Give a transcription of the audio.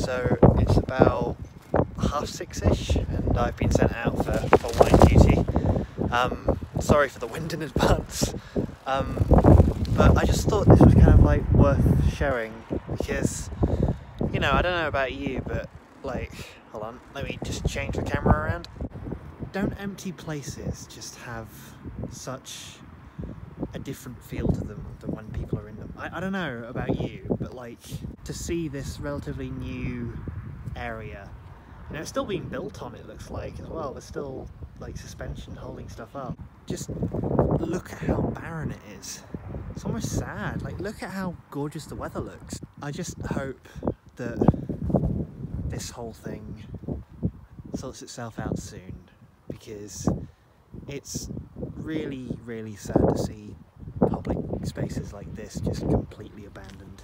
So it's about half six-ish and I've been sent out for, for wine duty. Um, sorry for the wind in advance. Um, but I just thought this was kind of like worth showing because, you know, I don't know about you, but like, hold on, let me just change the camera around. Don't empty places just have such a different feel to them than when people are in them. I, I don't know about you, but like to see this relatively new area, you know, it's still being built on it looks like as well. There's still like suspension holding stuff up. Just look at how barren it is. It's almost sad. Like look at how gorgeous the weather looks. I just hope that this whole thing sorts itself out soon because it's really, really sad to see spaces like this just completely abandoned.